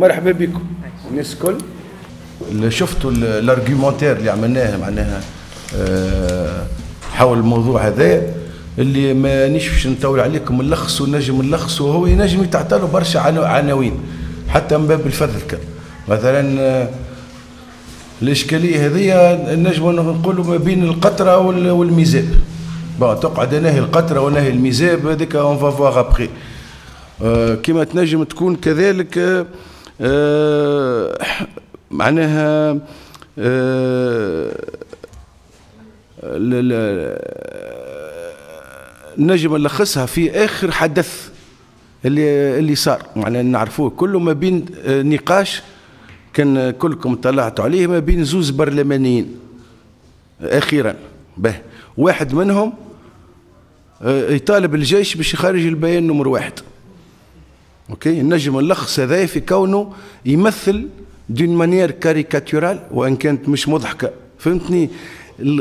مرحبا بكم. الناس الكل. شفتوا ال argumentaire اللي عملناه معناها آه، حول الموضوع هذا اللي مانيش باش نطول عليكم نلخص ونجم نلخص وهو ينجم يتعطى برشا عناوين حتى من باب الفضل كان مثلا آه، الإشكالية هذه نجم نقولوا ما بين القطره والميزاب. bon تقعد نهي القطره ونهي الميزاب هذيك on va voir après كما تنجم تكون كذلك آه، معناها آه، نجم نلخصها في آخر حدث اللي اللي صار. معناها نعرفوه كله ما بين نقاش كان كلكم طلعتوا عليه ما بين زوز برلمانيين. أخيرا به. واحد منهم يطالب الجيش باش يخرج البيان نمر واحد. أوكي؟ نجم نلخص هذا في كونه يمثل d'une manière caricaturale وإن كانت مش مضحكة. فهمتني؟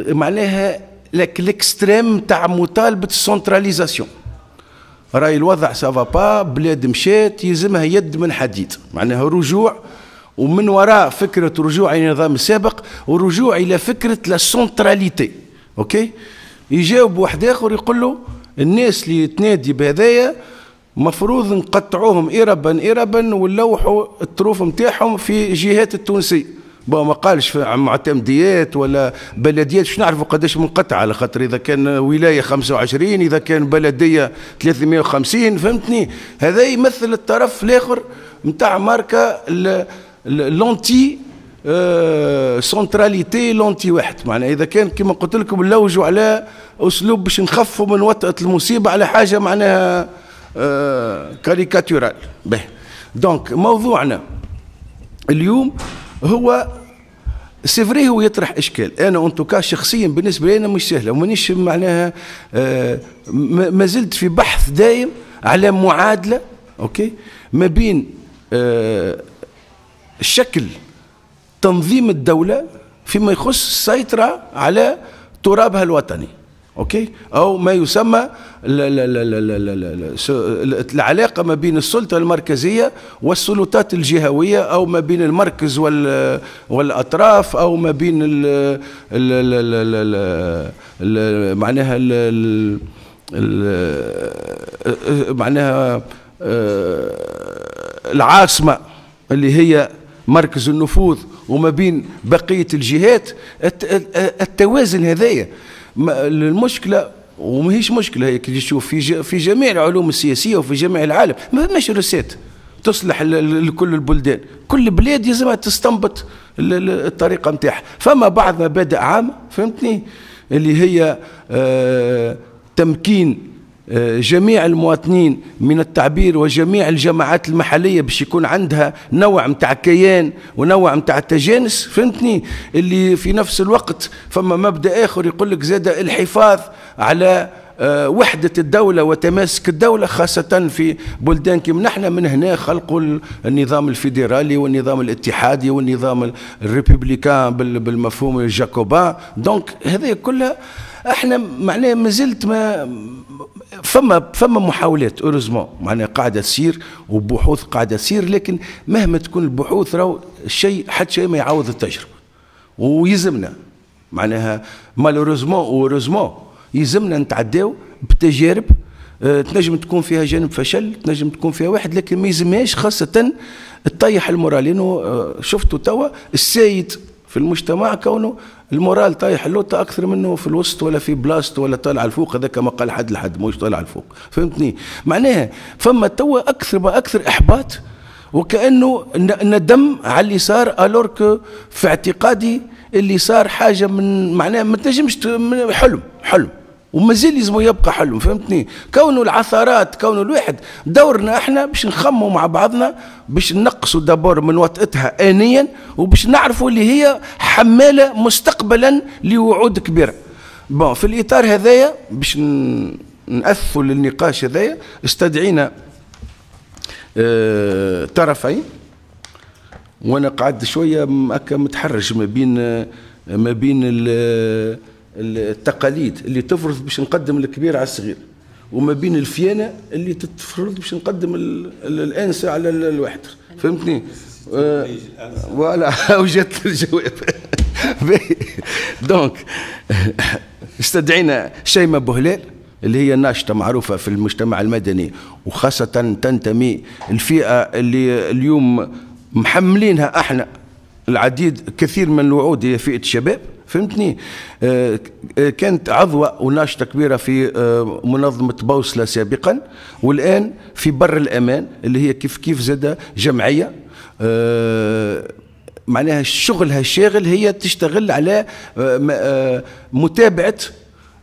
معناها l'extrême تاع مطالبة ال centralisation راي الوضع سافا با بلاد مشات يلزمها يد من حديد. معناها رجوع ومن وراء فكرة رجوع إلى النظام السابق ورجوع إلى فكرة la centralité أوكي؟ يجاوب واحد آخر يقول له الناس اللي تنادي بهذايا مفروض نقطعوهم إربا إربا ونلوحوا الطروف نتاعهم في جهات التونسية. bon ما قالش في معتمديات ولا بلديات شو نعرفوا قداش منقطع على خاطر إذا كان ولاية 25 إذا كان بلدية 350 فهمتني؟ هذا يمثل الطرف الآخر نتاع ماركة l'anti centralité l'anti واحد. معناها إذا كان كما قلت لكم نلوجوا على أسلوب باش نخفوا من وطأة المصيبة على حاجة معناها caricaturale به donc موضوعنا اليوم هو c'est vrai هو يطرح إشكال. أنا en tout cas شخصيا بالنسبة لي أنا مش سهلة. ومانيش معناها آه ما زلت في بحث دايم على معادلة أوكي؟ ما بين آه شكل تنظيم الدولة فيما يخص السيطرة على ترابها الوطني. أوكي؟ أو ما يسمى العلاقة ما بين السلطة المركزية والسلطات الجهوية أو ما بين المركز والأطراف أو ما بين معناها معناها العاصمة اللي هي مركز النفوذ وما بين بقية الجهات التوازن هذايا. المشكلة وماهيش مشكلة هي كي تشوف في في جميع العلوم السياسية وفي جميع العالم. ما فماش رسات تصلح لكل البلدان. كل بلاد يلزمها تستنبط الطريقة نتاعها. فما بعض مبادئ عامة فهمتني؟ اللي هي آه تمكين جميع المواطنين من التعبير وجميع الجماعات المحلية باش يكون عندها نوع متاع كيان ونوع متاع التجانس فهمتني؟ اللي في نفس الوقت فما مبدأ آخر يقول لك زاد الحفاظ على وحدة الدولة وتماسك الدولة خاصة في بلدان كما نحن. من هنا خلقوا النظام الفيدرالي والنظام الاتحادي والنظام ال républicain بالمفهوم ال jacobin donc هذه كلها إحنا معناها ما زلت ما فما فما محاولات heureusement معناها قاعدة تصير وبحوث قاعدة تصير لكن مهما تكون البحوث راهو شيء حتى شيء ما يعوض التجربة. ويلزمنا معناها malheureusement heureusement يلزمنا نتعداو بتجارب آه تنجم تكون فيها جانب فشل تنجم تكون فيها واحد لكن ما يلزمهاش خاصة تطيح المورال لأنه آه شفتوا توا السيد في المجتمع كونه المورال طايح اللوطة أكثر منه في الوسط ولا في بلاصته ولا طالع الفوق هذاك ما قال حد لحد مش طالع الفوق. فهمتني؟ معناها فما توا أكثر ما أكثر إحباط وكأنه ندم على اللي صار ألور في اعتقادي اللي صار حاجة من معناها ما تنجمش حلم حلم. وما زال لازم يبقى حلم فهمتني؟ كونه العثرات كونه الواحد دورنا إحنا باش نخموا مع بعضنا باش نقصوا دابور من وطئتها انيا وباش نعرفوا اللي هي حمالة مستقبلا لوعود كبيرة. بون في الإطار هذايا باش نأثوا للنقاش هذايا استدعينا آه طرفين. وأنا قعدت شوية متحرج ما بين ما بين التقاليد اللي تفرض باش نقدم الكبير على الصغير وما بين الفيانة اللي تتفرض باش نقدم الانسه على الواحد. فهمتني؟ voilà وجدت الجواب. donc استدعينا شيماء بوهلال اللي هي ناشطة معروفة في المجتمع المدني وخاصة تنتمي الفئة اللي اليوم محملينها أحنا العديد كثير من الوعود هي فئة الشباب فهمتني؟ آه كانت عضوة وناشطة كبيرة في آه منظمة بوصلة سابقا والآن في بر الأمان اللي هي كيف كيف زاد جمعية. آه معناها شغلها الشاغل هي تشتغل على آه، متابعة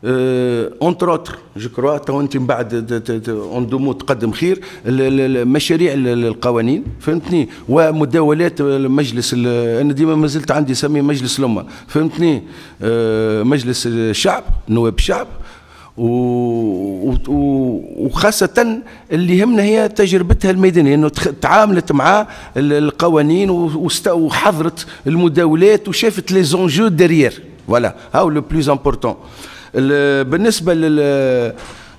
entre autres je crois tu انت من بعد en deux mots تقدم خير مشاريع القوانين فهمتني؟ ومداولات مجلس أنا ديما ما زلت عندي سمي مجلس الأمة فهمتني؟ آه، مجلس الشعب نواب الشعب وخاصة اللي يهمنا هي تجربتها الميدانية إنه تعاملت مع القوانين وحضرت المداولات وشافت les enjeux derrière voilà هاو le plus important بالنسبة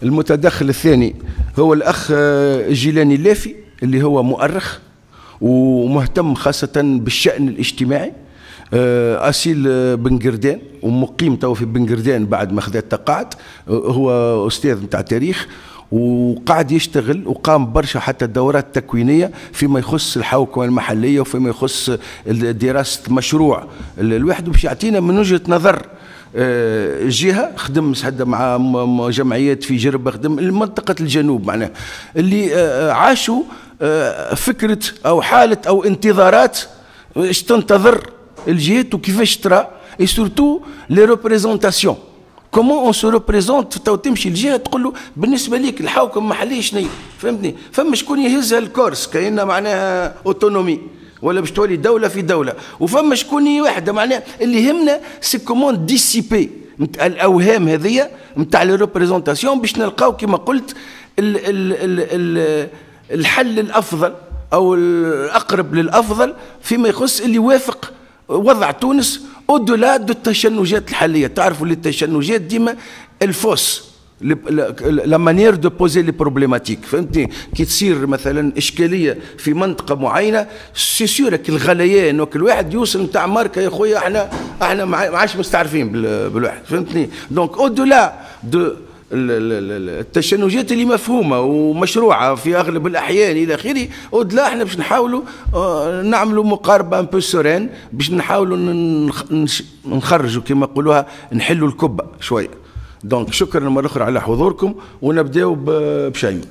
للمتدخل الثاني هو الأخ جيلاني اللافي اللي هو مؤرخ ومهتم خاصة بالشأن الاجتماعي آه، أسيل بن قردان ومقيم تو في بن قردان بعد ما خذت تقاعد هو أستاذ نتاع تاريخ وقاعد يشتغل وقام برشا حتى دورات تكوينيه فيما يخص الحوكمة المحلية وفيما يخص دراسة مشروع الواحد باش يعطينا من وجهة نظر آه، جهة خدم مع جمعيات في جربه خدم منطقه الجنوب معناها. اللي آه، عاشوا آه، فكرة أو حالة أو انتظارات إيش تنتظر؟ الجهات وكيفاش ترى؟ et surtout les représentations comment on se représente تو تمشي الجهة تقول له بالنسبة ليك الحوكم المحلي شنو فهمتني؟ فما شكون يهزها الكورس كاين معناها autonomie ولا باش تولي دولة في دولة. وفما شكون واحدة معناها اللي يهمنا c'est comment dissiper الأوهام هذيا نتاع les représentations باش نلقاو كما قلت ال ال ال ال الحل الأفضل أو الأقرب للأفضل فيما يخص اللي يوافق وضع تونس au-delà de التشنجات الحالية. تعرفوا اللي التشنجات ديما elles faussent la manière de poser les problématiques فهمتني؟ كي تصير مثلا إشكالية في منطقة معينة c'est sûr الغليان وكل واحد يوصل نتاع ماركة يا خويا إحنا إحنا ما عادش مستعرفين بالواحد. فهمتني؟ donc au-delà de التشنجات اللي مفهومة ومشروعة في أغلب الأحيان إلى آخره و de là إحنا باش نحاولوا آه، نعملوا مقاربة un peu sereine باش نحاولوا نخرجوا كما يقولوها نحلوا الكبة شوية. donc شكرا مرة أخرى على حضوركم ونبداو بشيء.